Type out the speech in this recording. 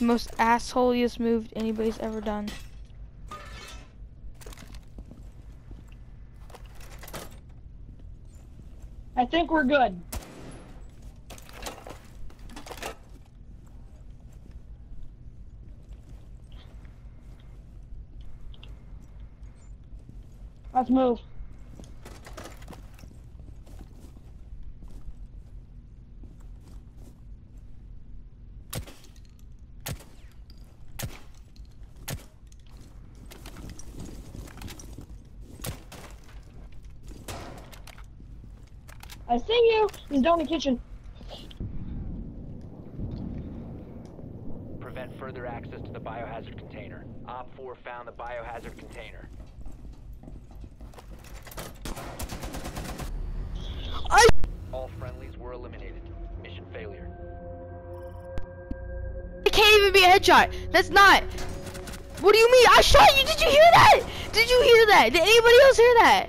Most assholiest move anybody's ever done. I think we're good. Let's move. I see you. He's down in the kitchen. Prevent further access to the biohazard container. Op 4 found the biohazard container. I All friendlies were eliminated. Mission failure. it can't even be a headshot. That's not. What do you mean? I shot you. Did you hear that? Did you hear that? Did anybody else hear that?